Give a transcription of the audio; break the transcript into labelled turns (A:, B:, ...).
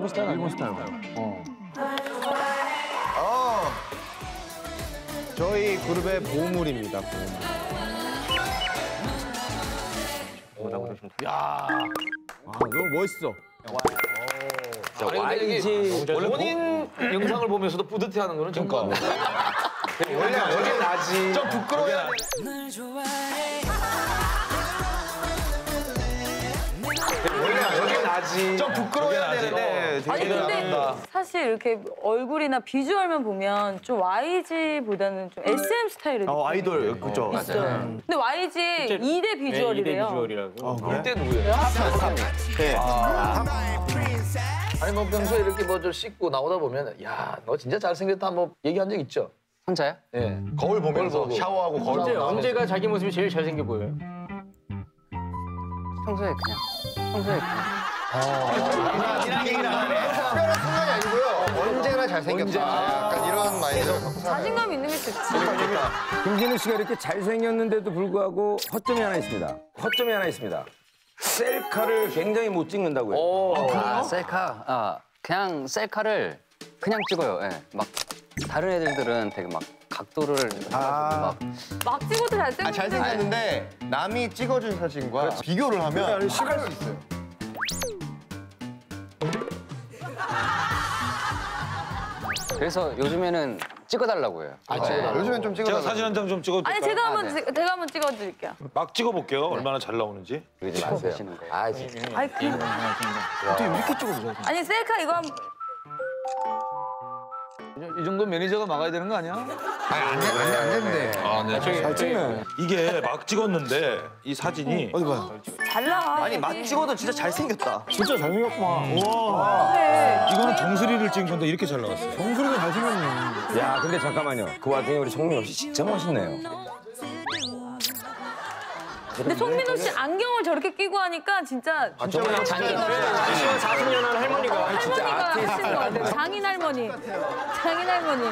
A: 일본 스타일 아니야? 일본 스타일.
B: 어. 저희 그룹의 보물입니다. 보물. 아, 너무 멋있어.
C: YG 원래 본인 영상을 보면서도 뿌듯해하는 거는
B: 그러니까.
C: 원래 저게 나지. 좀 부끄러워야 돼. 나지. 좀 부끄러워야 되는데.
D: 아니 근데 사실 이렇게 얼굴이나 비주얼만 보면 좀 YG보다는 좀 SM 스타일의
B: 어, 아이돌, 그죠?
D: 있어요. 근데 YG의 2대 비주얼이래요.
A: 비주얼이라고.
C: 그때 누구예요?
B: 네.
C: 아니 뭐 평소에 이렇게 뭐 좀 씻고 나오다 보면 야 너 진짜 잘생겼다 뭐 얘기한 적 있죠?
E: 혼자요?
C: 예. 거울 보면서 샤워하고 거울
A: 언제,
C: 보면서
A: 언제가 자기 모습이 제일 잘생겨 보여요?
E: 평소에 그냥 평소에 그냥
B: 특별한 순간이 아니고요. 언제나 잘생겼다. 약간 이런 마인드를 갖고 살아요.
D: 자신감 있는 게 좋지.
F: 김진우 씨가 이렇게 잘생겼는데도 불구하고 허점이 하나 있습니다. 허점이 하나 있습니다. 셀카를 굉장히 못 찍는다고요.
E: 아 셀카 아 그냥 셀카를 그냥 찍어요. 예. 막 다른 애들들은 되게 막 각도를
B: 아.
D: 막막 찍어도 잘생겼는데.
B: 아, 잘생겼는데 남이 찍어준 사진과 비교를 하면 실할 수 있어요.
E: 그래서 요즘에는 찍어달라고 해요.
B: 아, 찍어달라고. 요즘엔 좀
G: 제가
B: 찍어달라고.
G: 사진 한 장 좀 찍어도
D: 아니
G: 될까요?
D: 제가 한번
E: 아, 네.
D: 찍- 제가 한번 찍어드릴게요.
G: 막 찍어볼게요. 얼마나 잘 나오는지.
E: 그러지 마세요. 하시는 거예요.
C: 아 진짜.
D: 아니 그 아니 셀카 이거
C: 한이 정도 매니저가 막아야 되는 거 아니야?
B: 안 되는데.
G: 아, 네. 잘 찍네. 이게 막 찍었는데 이 사진이
B: 어디 봐요.
D: 잘 나와.
B: 아니, 막 찍어도 진짜 잘생겼다.
A: 진짜 잘생겼구만.
D: 네.
G: 이거는 정수리를 찍은 건데 이렇게 잘 나왔어요.
A: 정수리가 잘생겼네.
F: 야, 근데 잠깐만요. 그 와중에 우리 송민호 씨 진짜 멋있네요.
D: 근데 송민호 씨 안경을 저렇게 끼고 하니까 진짜
F: 정말
D: 장인
A: 40년 한 할머니가.
D: 할머니가 하시는 것 같아요. 장인 할머니. 장인 할머니.